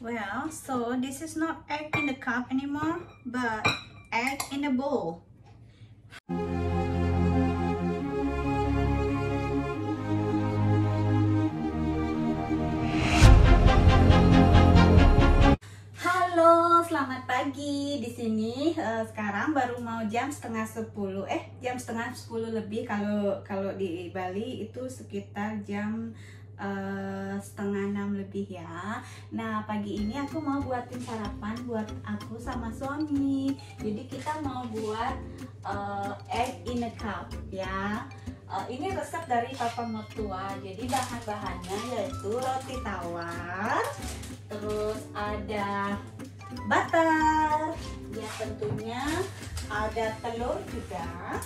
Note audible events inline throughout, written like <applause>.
Well, so this is not egg in the cup anymore, but egg in a bowl. Halo, selamat pagi. Di sini uh, sekarang baru mau jam setengah sepuluh. Eh, jam setengah sepuluh lebih. Kalau kalau di Bali itu sekitar jam uh, setengah enam lebih ya. Nah pagi ini aku mau buatin sarapan buat aku sama suami. Jadi kita mau buat uh, egg in a cup ya. Uh, ini resep dari papa mertua. Jadi bahan-bahannya yaitu roti tawar, terus ada butter, ya tentunya ada telur juga,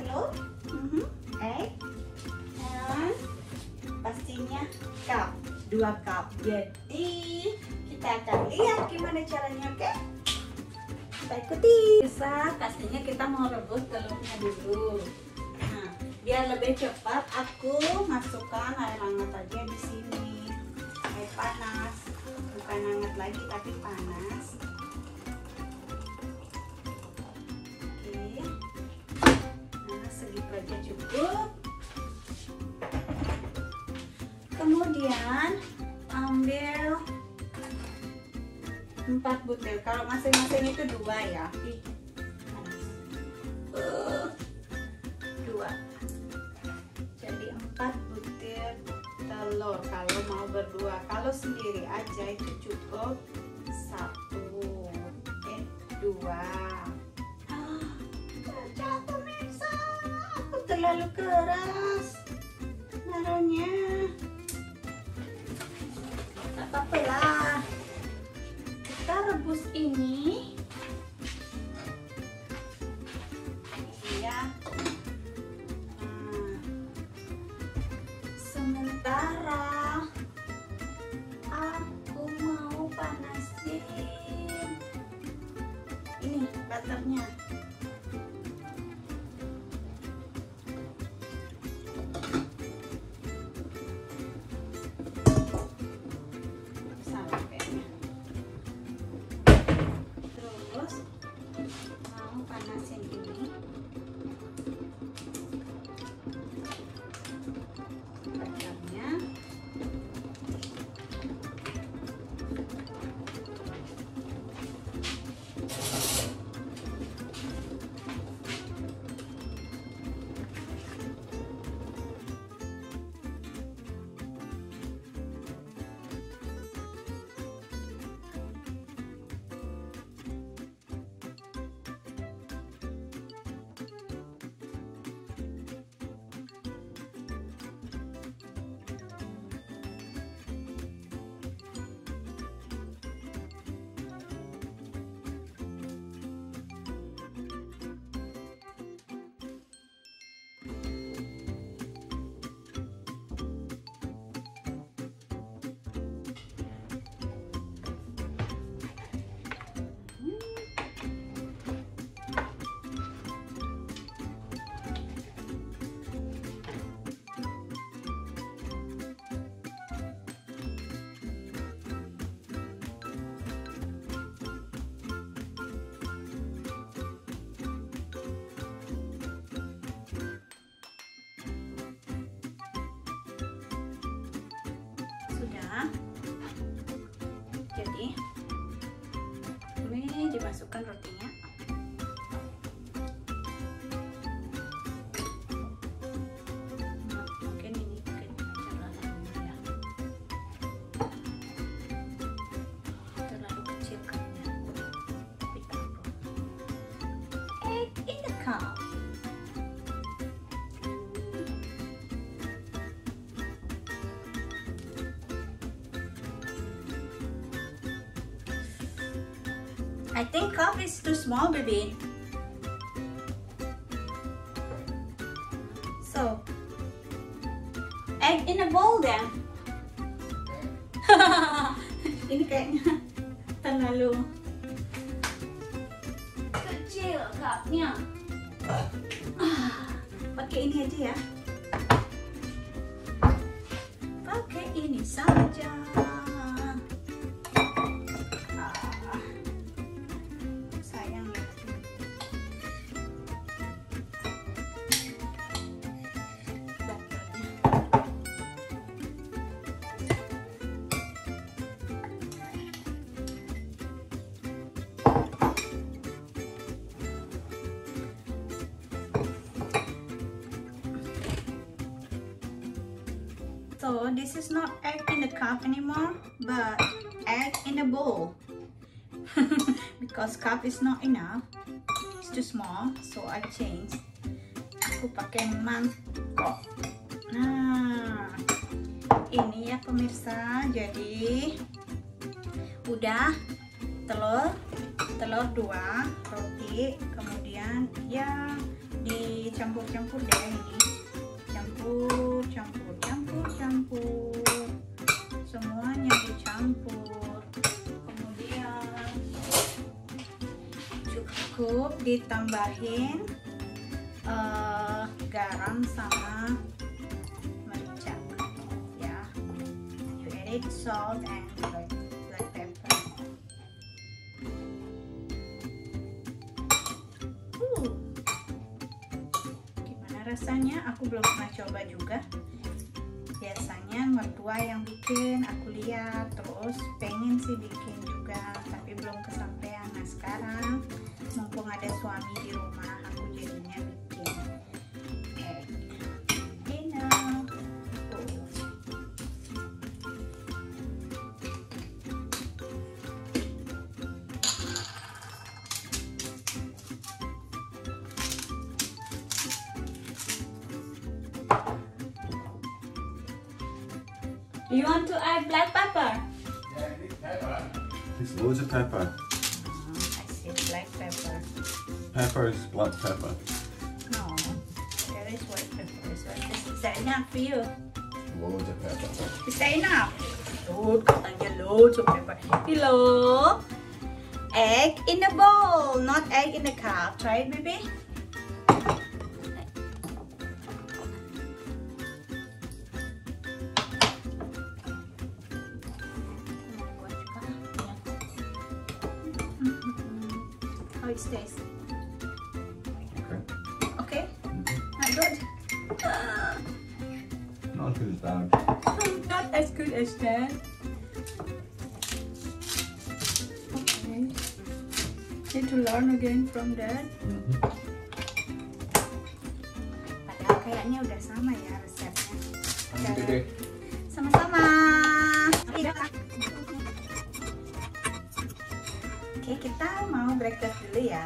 telur, mm -hmm, egg, pastinya cup, dua cup. Jadi kita akan lihat gimana caranya, oke? Kita ikuti. Bisa, pastinya kita mau rebus telurnya dulu. Nah, biar lebih cepat, aku masukkan air hangat aja di sini. Air panas, bukan hangat lagi tapi panas. Oke. Nah, segitu aja cukup. Kemudian ambil empat butir. Kalau masing-masing itu dua ya. Uh, dua. Jadi empat butir telur kalau mau berdua. Kalau sendiri aja itu cukup satu, eh dua. Mirsa, aku terlalu keras naruhnya. Apa-apa lah. Kita rebus ini. Jadi ini dimasukkan rotinya I think cup is too small, baby. So, egg in a bowl then. <laughs> Ini kayaknya terlalu kecil cupnya. Ah, Pakai ini aja ya. Pakai ini saja. This is not egg in the cup anymore but egg in a bowl. <laughs> Because cup is not enough. It's too small so I change aku pakai mangkok nah ini ya pemirsa. Jadi udah telur telur dua roti. Kemudian ya dicampur-campur deh ini campur campur campur campur. Semuanya dicampur. Kemudian cukup ditambahin uh, garam sama merica ya. You add salt and rasanya aku belum pernah coba juga. Biasanya mertua yang bikin aku lihat terus pengen sih bikin juga tapi belum kesampaian. Nah sekarang mumpung ada suami di rumah You want to add black pepper? Yeah, I need pepper. There's loads of pepper. Oh, I see black pepper. Pepper is black pepper. No, there is white pepper. So is that enough for you? Loads of pepper. Is that enough? Load, katanya loads of pepper. Hello? Egg in a bowl, not egg in a cup. Try it, baby. It stays. Okay. Okay? Not good? <laughs> Not as good as that. Not as good as that. Okay. Need to learn again from that. Mm -hmm. Padahal kayaknya udah sama ya resepnya. Oke. Breakfast dulu ya.